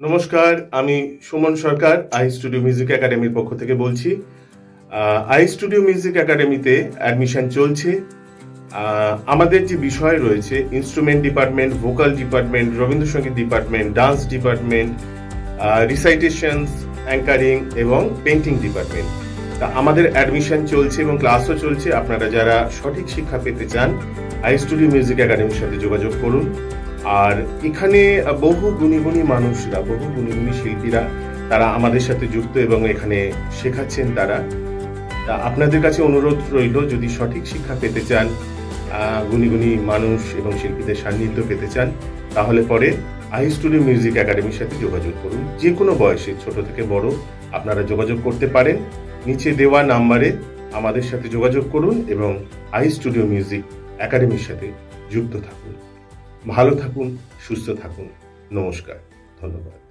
নমস্কার, আমি Suman Sarkar I studio music একাডেমির পক্ষ থেকে বলছি। আই স্টুডিও মিউজিক একাডেমিতে অ্যাডমিশন চলছে। আমাদের যে বিষয় রয়েছে instrument department vocal department Rabindrasangeet department dance department recitations anchoring এবং পেন্টিং ডিপার্টমেন্ট তা আমাদের অ্যাডমিশন চলছে এবং ক্লাসও চলছে। আপনারা যারা সঠিক শিক্ষা পেতে চান আই স্টুডিও মিউজিক একাডেমির সাথে যোগাযোগ করুন। আর এখানে বহু গুণী গুণী মানুষরা বহু গুণী গুণী শিল্পীরা তারা আমাদের সাথে যুক্ত এবং এখানে শেখাচ্ছেন তারা। তা আপনাদের কাছে অনুরোধ রইল যদি সঠিক শিক্ষা পেতে চান আহ, গুণী গুণী মানুষ এবং শিল্পীদের সান্নিধ্য পেতে চান তাহলে পরে আই স্টুডিও মিউজিক একাডেমির সাথে যোগাযোগ করুন। যে কোনো বয়সে ছোট থেকে বড় আপনারা যোগাযোগ করতে পারেন। নিচে দেওয়া নাম্বারে আমাদের সাথে যোগাযোগ করুন এবং আই স্টুডিও মিউজিক একাডেমির সাথে যুক্ত থাকুন। ভালো থাকুন সুস্থ থাকুন। নমস্কার ধন্যবাদ।